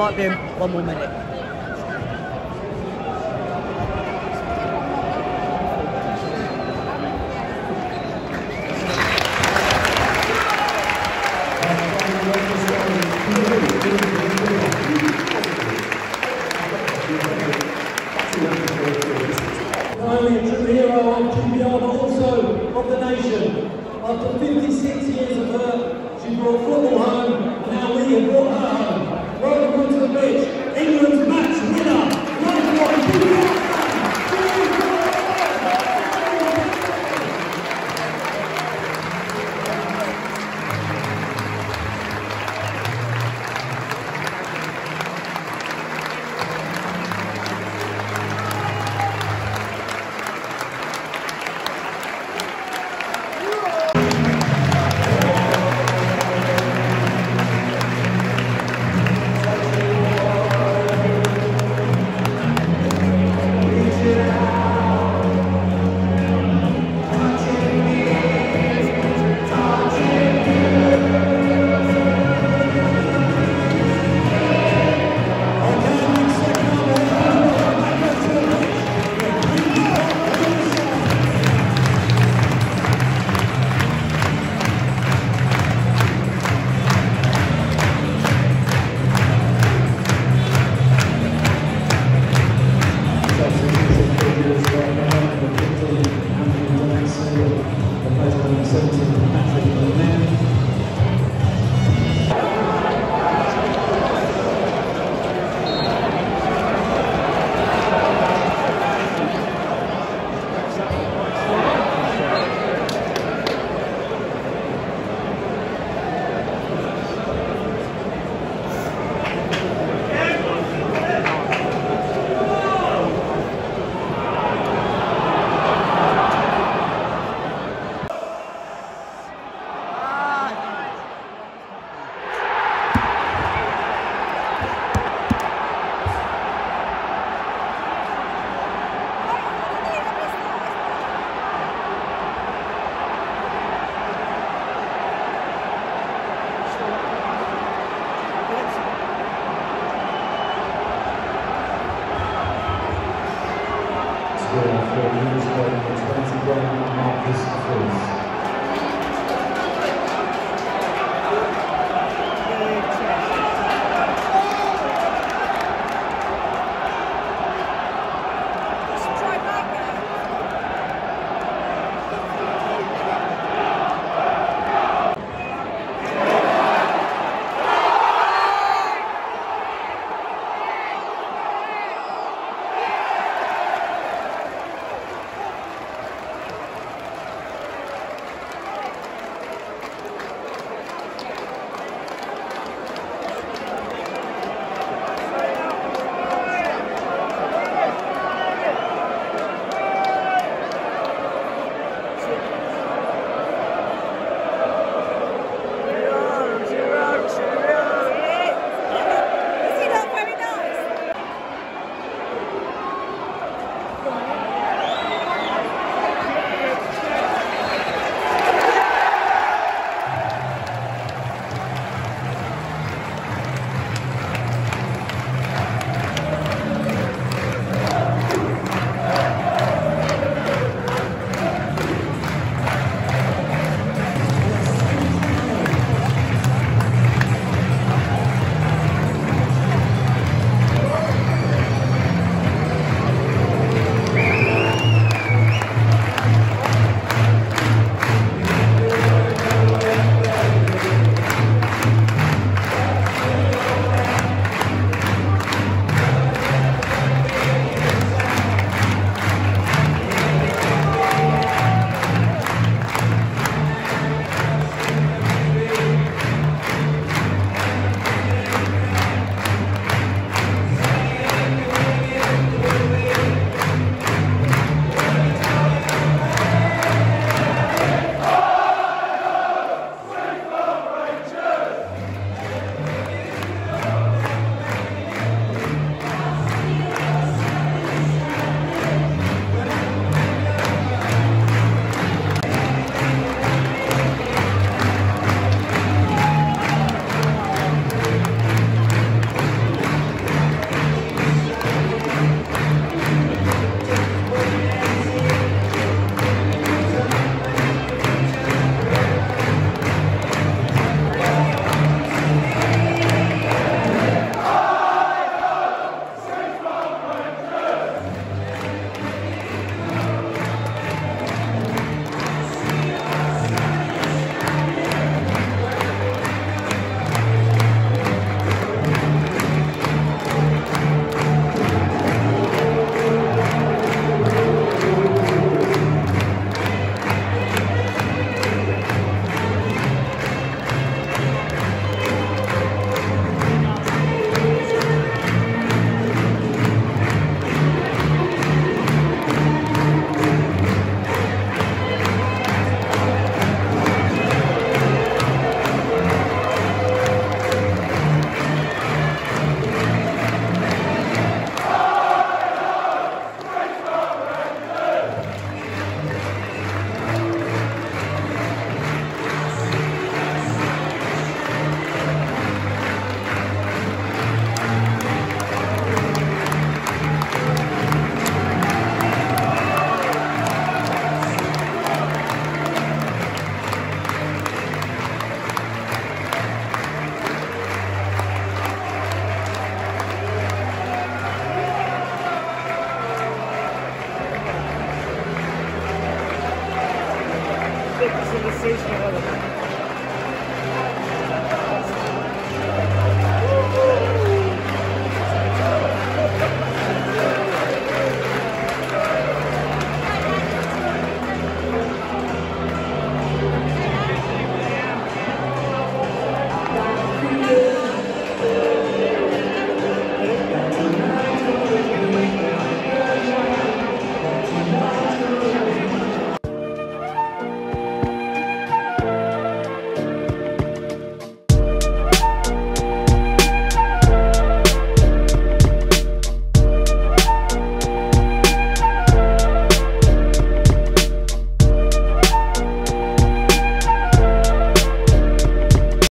No, there might be one more minute.